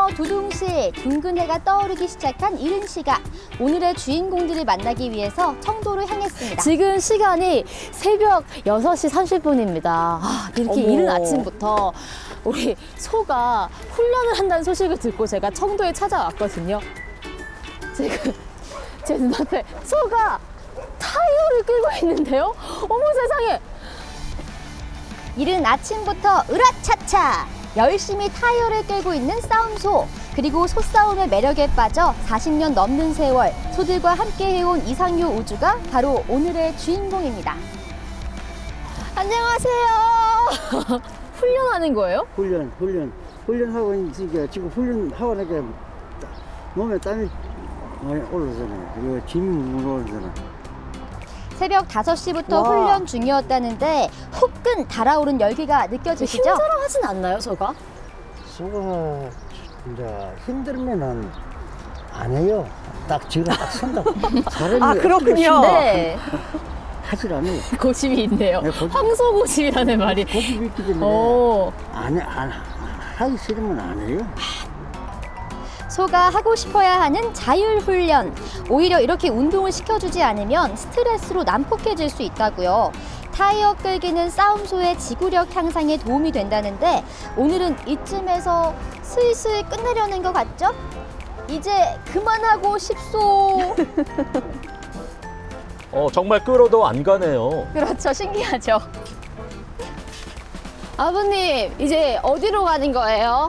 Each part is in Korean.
슈머 두둥실 둥근 해가 떠오르기 시작한 이른 시각 오늘의 주인공들을 만나기 위해서 청도로 향했습니다. 지금 시간이 새벽 6시 30분입니다. 아, 이렇게 어머. 이른 아침부터 우리 소가 훈련을 한다는 소식을 듣고 제가 청도에 찾아왔거든요. 지금 제 눈앞에 소가 타이어를 끌고 있는데요. 어머 세상에! 이른 아침부터 으라차차 열심히 타이어를 끌고 있는 싸움소 그리고 소싸움의 매력에 빠져 40년 넘는 세월 소들과 함께 해온 이상효 우주가 바로 오늘의 주인공입니다. 안녕하세요. 훈련하는 거예요? 훈련, 훈련, 훈련하고 있으니까 지금 훈련하고 나니까 몸에 땀이 많이 올라오잖아요. 그리고 짐이 올라오잖아. 새벽 5시부터 와. 훈련 중이었다는데 후끈 달아오른 열기가 느껴지시죠? 힘들어하진 않나요, 소가? 소가 이제 힘들면은 안 해요. 딱 지가 딱 선다. 아, 그렇군요. 네. 하질 않아요. 고집이 있네요. 네, 고집. 황소고집이라는 말이. 고집이 있기 때문에 오. 안, 해, 안, 하기 싫으면 안 해요. 소가 하고 싶어야 하는 자율훈련. 오히려 이렇게 운동을 시켜주지 않으면 스트레스로 난폭해질 수 있다고요. 타이어 끌기는 싸움소의 지구력 향상에 도움이 된다는데 오늘은 이쯤에서 슬슬 끝내려는 것 같죠? 이제 그만하고 싶소. 어, 정말 끌어도 안 가네요. 그렇죠. 신기하죠? 아버님, 이제 어디로 가는 거예요?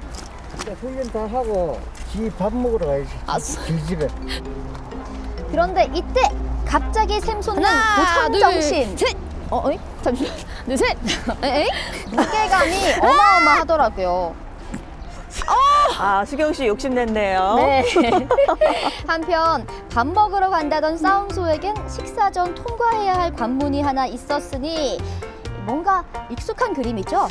이제 훈련 다 하고 지밥 먹으러 가야지. 아, 지 집에. 그런데 이때 갑자기 둘, 고참정신. 셋! 어, 어이? 잠시만. 둘, 셋! 에이? 무게감이 어마어마하더라고요. 아, 수경 씨 욕심냈네요. 네. 한편 밥 먹으러 간다던 싸움소에겐 식사 전 통과해야 할 관문이 하나 있었으니 뭔가 익숙한 그림이죠?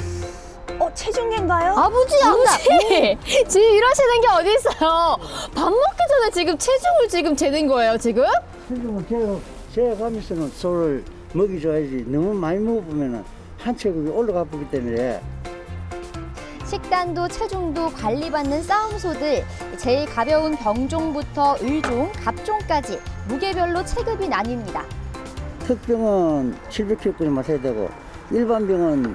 어, 체중계인가요? 아버지, 아버지! 지금 이러시는 게 어디 있어요? 밥 먹기 전에 지금 체중을 지금 재는 거예요, 지금? 지금은 제가, 제가 가면서는 소를 먹이줘야지. 너무 많이 먹어보면은 한 체급이 올라가 보기 때문에 식단도 체중도 관리받는 싸움소들 제일 가벼운 병종부터 을종, 갑종까지 무게별로 체급이 나뉩니다. 특병은 700kg까지 마셔야 되고 일반 병은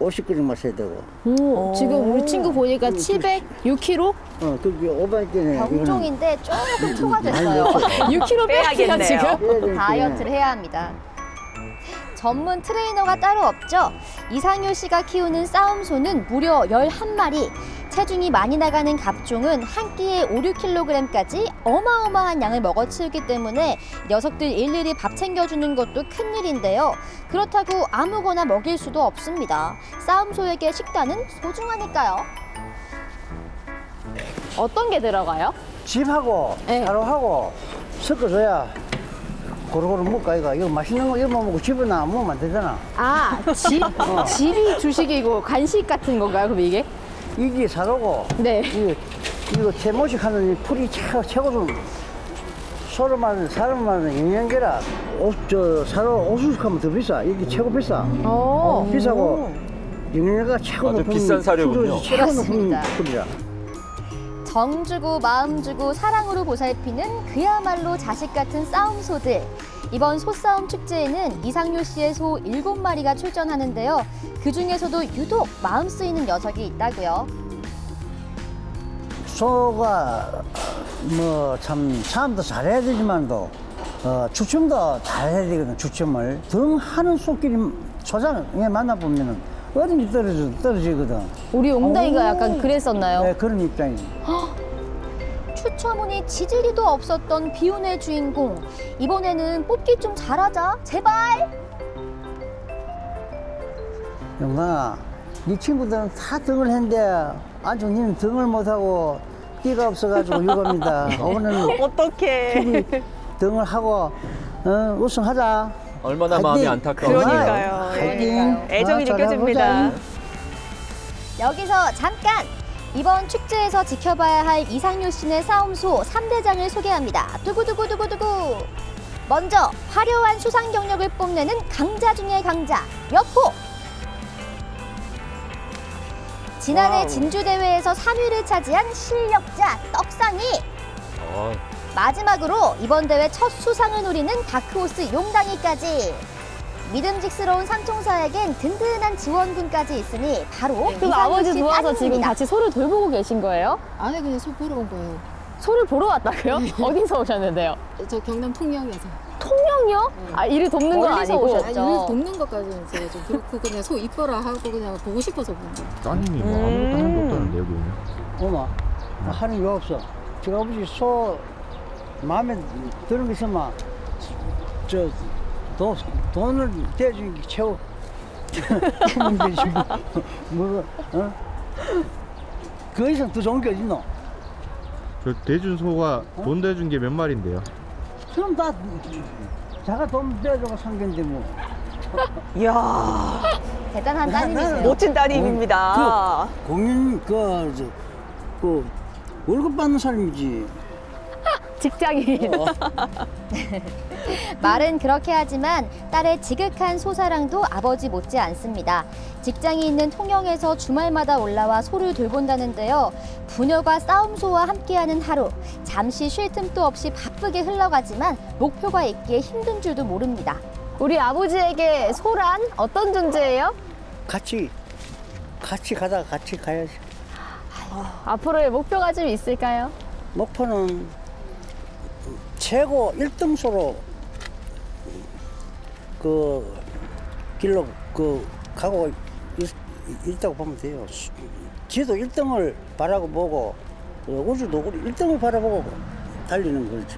650kg 마셔야 되고 오, 지금 우리 친구 보니까 706kg? 어 그게 오반께는 병종인데 조금 초과됐어요. 6kg 빼야겠네요, 빼야겠네요. 지금? 다이어트를 해야 합니다. 전문 트레이너가 따로 없죠. 이상효 씨가 키우는 싸움소는 무려 11마리. 체중이 많이 나가는 갑종은 한 끼에 5, 6kg까지 어마어마한 양을 먹어치우기 때문에 녀석들 일일이 밥 챙겨주는 것도 큰일인데요. 그렇다고 아무거나 먹일 수도 없습니다. 싸움소에게 식단은 소중하니까요. 어떤 게 들어가요? 집하고 네. 사료하고 섞어줘야 고루고루 먹까 이거 이거 맛있는 거 이거만 먹고 집에 나 먹으면 안 되잖아 아, 집? 집이 주식이고 간식 같은 건가요, 그럼 이게? 이게 사료고 네. 이거 이거 채모식 하는 이 풀이 최- 최고 좀 소로만 사람만 영양제라 옷저 사료 오수식 하면 더 비싸 이게 최고 비싸 어. 비싸고 영양가 최고 높은 비싼 사료군요. 최고 높은. 풀이라 정 주고 마음 주고 사랑으로 보살피는 그야말로 자식 같은 싸움소들. 이번 소싸움 축제에는 이상효 씨의 소 7마리가 출전하는데요. 그 중에서도 유독 마음 쓰이는 녀석이 있다고요. 소가 뭐 참 사람도 잘해야 되지만도 어, 추첨도 잘해야 되거든 추첨을 등 하는 소끼리 소장에 만나보면은 어딘지 떨어져 떨어지거든 우리 옹당이가 오. 약간 그랬었나요? 네, 그런 입장이 지 추첨운이 지지리도 없었던 비운의 주인공. 이번에는 뽑기 좀 잘하자. 제발. 영광아 네 친구들은 다 등을 했는데 아주 니는 등을 못하고 끼가 없어가지고 유감이다 오늘은 어떡해. 등을 하고 어, 우승하자 얼마나 화이팅! 마음이 안타까워요. 그러니까요. 화이팅! 애정이 아. 느껴집니다. 여기서 잠깐! 이번 축제에서 지켜봐야 할 이상효 씨네 싸움소 3대장을 소개합니다. 두구두구두구두구! 먼저 화려한 수상 경력을 뽐내는 강자 중의 강자, 여포! 지난해 wow. 진주 대회에서 3위를 차지한 실력자 떡상이 아, 마지막으로 이번 대회 첫 수상을 노리는 다크호스 용당이까지 믿음직스러운 삼총사에겐 든든한 지원군까지 있으니 바로 그럼 이상윤 아버지 씨 도와서 지금. 같이 소를 돌보고 계신 거예요? 안에 그냥 소 보러 온 거예요. 소를 보러 왔다고요? 어디서 오셨는데요? 저 경남 통영에서. 통영이요? 아, 이를 돕는 건 아니고. 오셨죠. 아, 이걸 돕는 것까지는 제가 좀 그렇고 그냥 소 이뻐라 하고 그냥 보고 싶어서 본 거예요. 따님이 뭐 아무것도 한게 없다는데 여기 오면 엄마 하는 거 없어. 저 아버지 소 마음에 드는 거 있으면 저 돈, 돈을 대주는 게 최고. 뭐. 뭐, 어? 그 이상 더 좋은 게 어딨노? 그 대준 소가 돈 대준 게 몇 마리인데요? 그럼 다 자가 돈 대주고 산 건데 뭐. 이야, 대단한 따님이세요. 멋진 따님입니다. 공연 그, 저, 그 월급 받는 사람이지. 직장인. 말은 그렇게 하지만 딸의 지극한 소사랑도 아버지 못지 않습니다. 직장이 있는 통영에서 주말마다 올라와 소를 돌본다는데요. 부녀가 싸움소와 함께하는 하루. 잠시 쉴 틈도 없이 바쁘게 흘러가지만 목표가 있기에 힘든 줄도 모릅니다. 우리 아버지에게 소란 어떤 존재예요? 같이 같이 가다가 같이 가야지. 앞으로의 목표가 좀 있을까요? 목표는 최고 1등소로 그 길로 그 가고 있, 있다고 보면 돼요. 수- 지도 1등을 바라고 보고 어, 우주도 1등을 바라보고 달리는 거지.